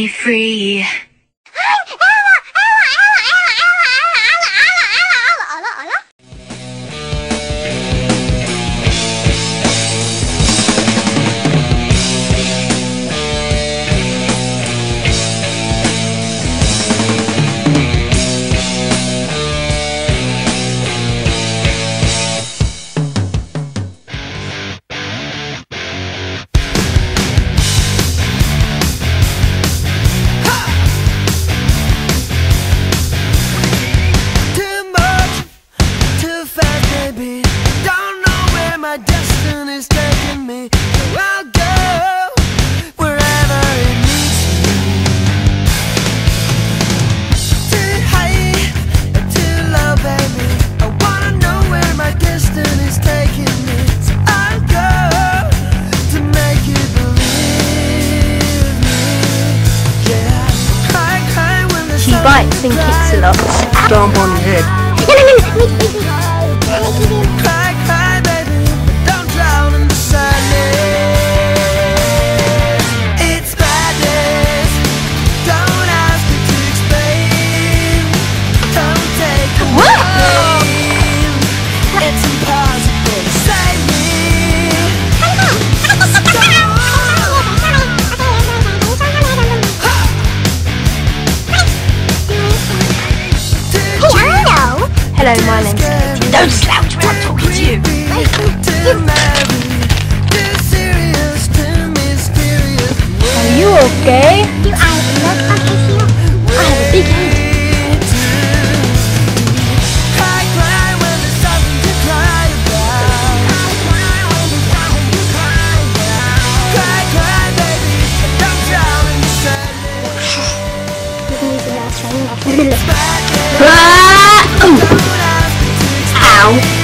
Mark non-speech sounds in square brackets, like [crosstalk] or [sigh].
me free. Baby. Don't know where my destiny's taking me. So I'll go wherever it leads me. Too high, too low, baby. I wanna know where my destiny's taking me. So I'll go to make you believe me. Yeah, cry, cry when the She bites and kicks a lot. Stomp on your head. [laughs] Cry, cry, Hello, my name's Katie. Don't slouch when I'm talking to you. Too married, too serious. Are you okay? I have a big head. Cry, cry when there's something to cry about. Explain.